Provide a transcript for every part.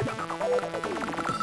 おいしい!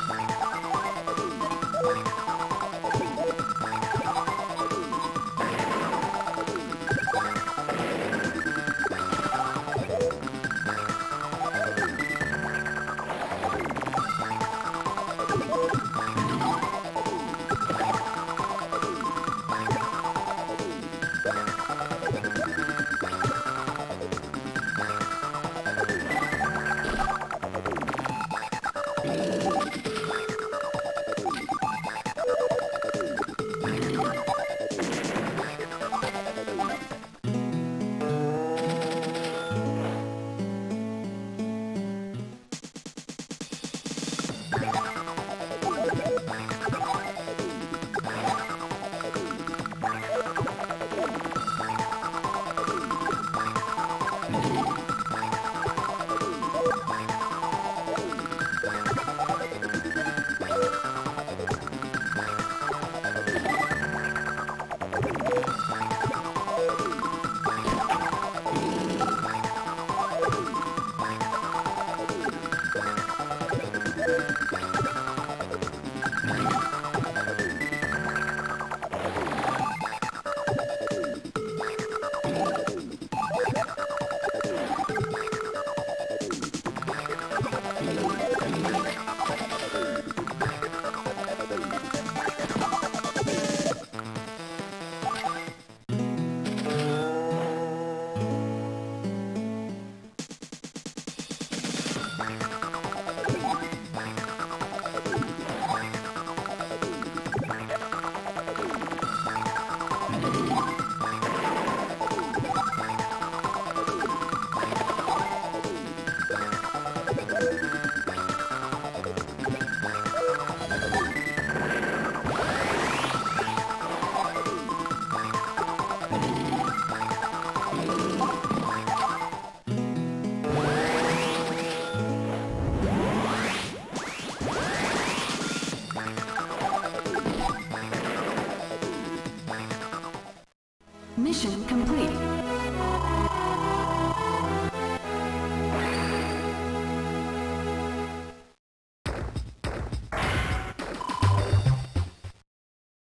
Mission complete.